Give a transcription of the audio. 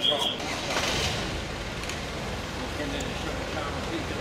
We'll turn in a short time.